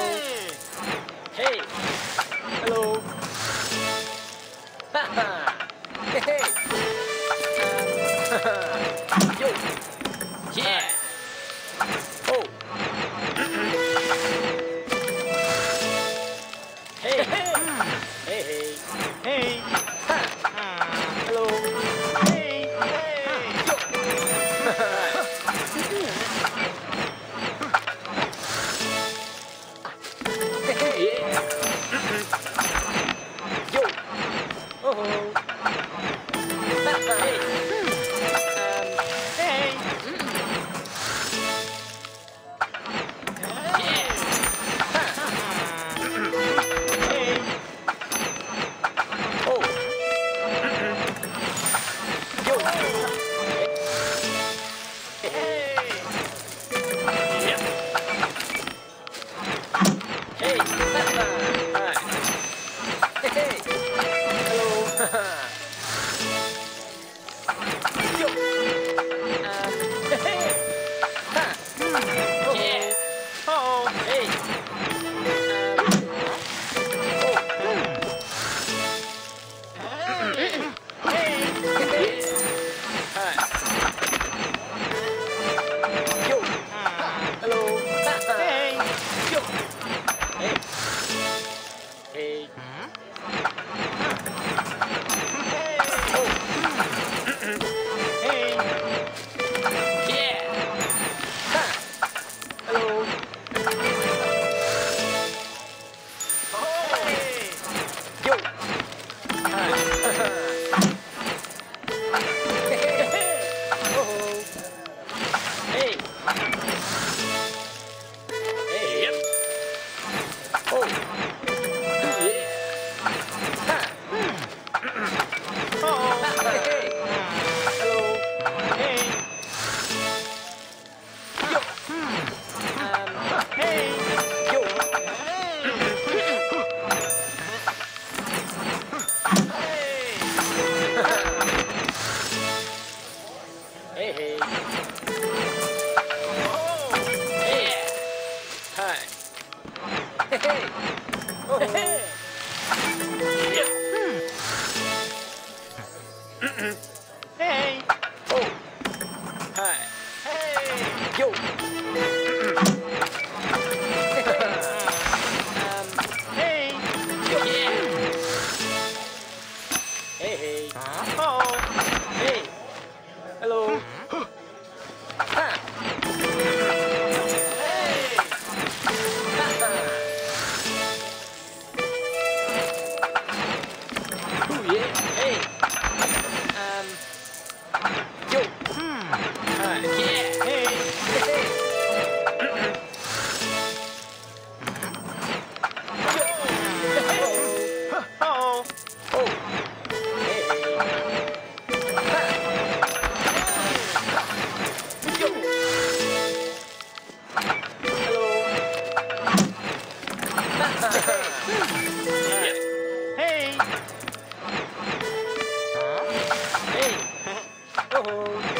Hey. Hello. Hey. Um, yo. Yeah. Oh. Hey, Tschüss. Hey. Oh. Hi. Hey. Yo. Um, hey. Yeah. Hey, hey. Oh. Hey. Oh.